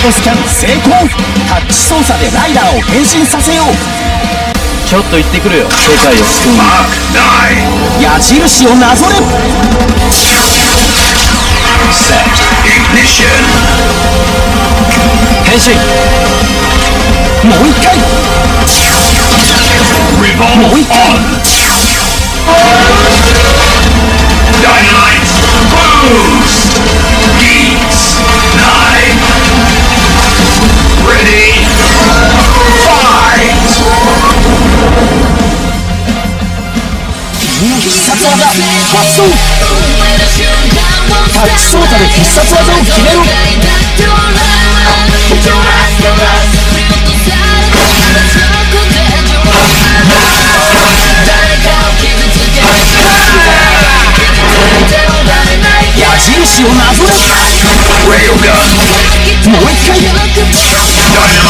ードスキャン成功。タッチ操作でライダーを変身させよう。ちょっと行ってくるよ。世界を救うに矢印をなぞれ.変身。もう一必殺技発動タッチ操作で必殺技を決めろ。矢印をなぞれ。もう一回。